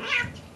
Meow.